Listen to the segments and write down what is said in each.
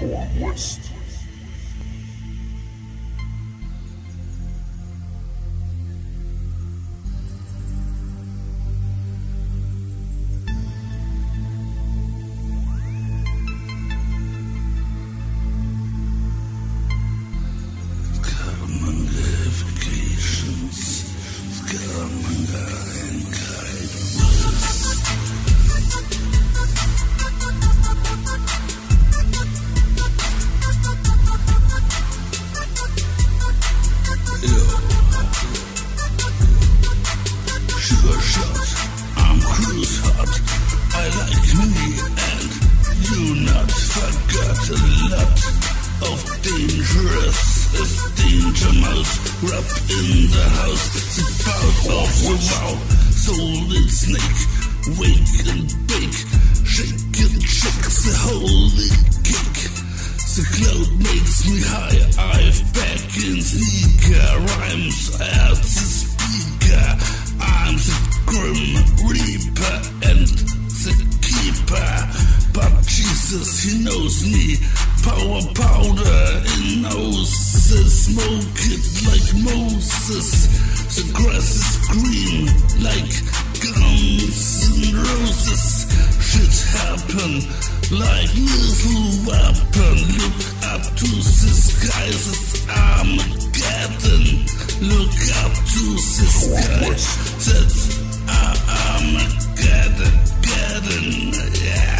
Shore dangerous is danger mouse rap in the house. The pout of the wow, solid snake, wake and bake, shake and shake the holy cake. The cloud makes me high, I've back in sneaker rhymes at the speaker. I'm the grim reaper and the keeper. But Jesus, he knows me. Power powder in noses, smoke it like Moses. The grass is green like guns and roses. Shit happen like little weapon. Look up to the skies, it's Armageddon. Look up to the sky. That's Armageddon. Geddon, yeah.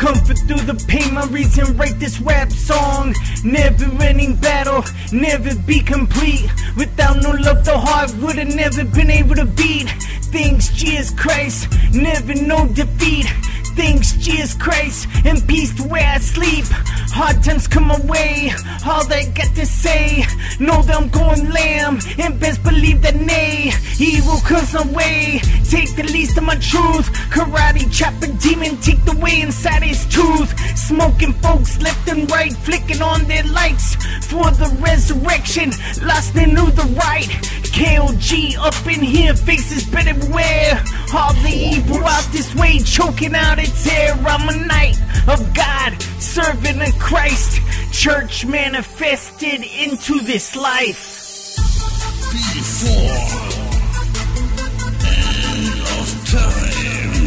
Comfort through the pain, my reason, write this rap song. Never ending battle, never be complete. Without no love, the heart would have never been able to beat. Thanks, Jesus Christ, never no defeat. Thanks, Jesus Christ, and peace to where I sleep. Hard times come my way, all I got to say. Know that I'm going lamb, and best believe that nay. Comes my way, take the least of my truth. Karate chop a demon, take the way inside his tooth. Smoking folks left and right, flicking on their lights for the resurrection. Lost and knew the right. KLG up in here, faces better beware. All the evil out this way, choking out its air. I'm a knight of God, serving a Christ. Church manifested into this life. before end of time.